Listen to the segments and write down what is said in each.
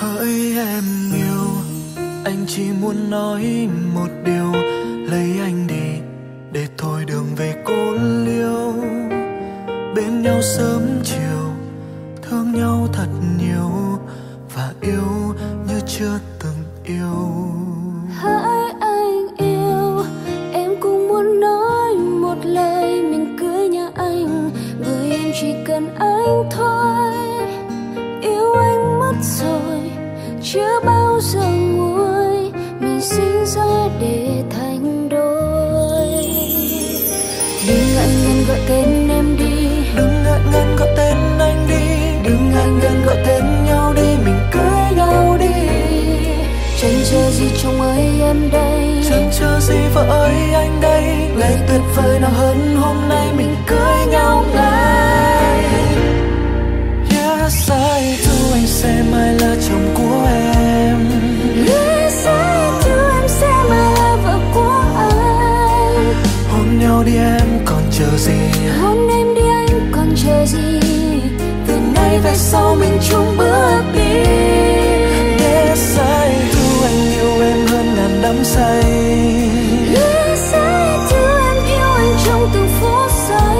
hỡi em yêu. Anh chỉ muốn nói một điều, lấy anh đi, để thôi đường về cô liêu. Bên nhau sớm chiều, thương nhau thật nhiều, và yêu như chưa từng yêu. Hỡi anh yêu, em cũng muốn nói một lời, mình cưới nhà anh. Người em chỉ cần anh thôi. chưa bao giờ nguôi mình sinh ra để thành đôi. Đừng ngại ngần gọi tên em đi. Đừng ngại ngần gọi tên anh đi. Đừng ngại ngần gọi tên nhau đi mình cưới nhau đi. Chẳng chờ gì trong ấy em đây. Chẳng chờ gì vợ ơi anh đây. Ngày tuyệt vời nào hơn hôm nay mình cưới nhau ngay. Yes I do. Anh sẽ mai là chồng của em còn chờ gì? Hôn em đi anh còn chờ gì? Từ nay về sau mình chung bước đi. Yes I do anh yêu em hơn ngàn đắm say. Yes I do em yêu anh trong từng phút giây.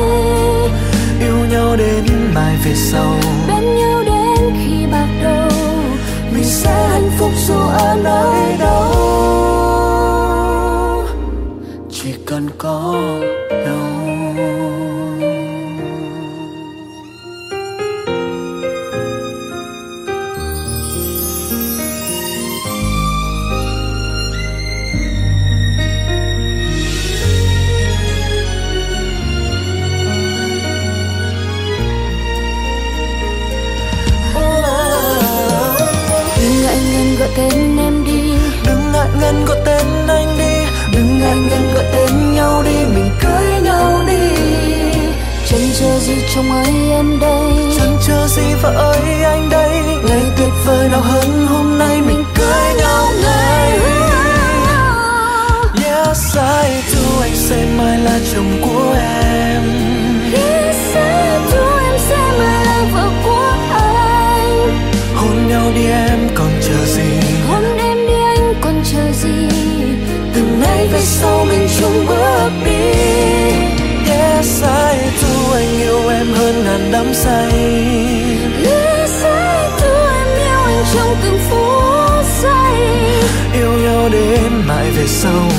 Yêu nhau đến mai về sau. Bên tên em đi. Đừng ngại ngần gọi tên anh đi. Đừng ngại ngần gọi tên nhau đi. Mình cưới nhau đi. Chẳng chờ gì trong ơi em đây. Chẳng chờ gì vợ ơi sau chung bước đi. Yes sai tu anh yêu em hơn ngàn đắm say. Yes sai tu em yêu anh trong từng phút giây. Yêu nhau đến mãi về sau.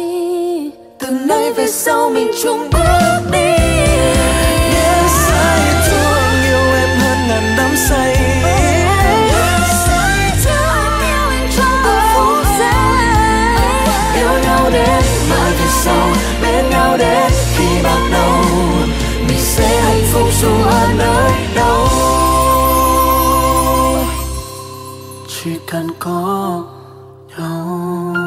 Chi từ nay về sau mình chung bước đi. Yes, I do anh yêu em hơn ngàn đắm say. Yêu anh trong phút giây. Yêu nhau đến sau, bên nhau đến khi bạc đầu. Mình sẽ hạnh phúc dù ở nơi đâu. Chỉ cần có nhau.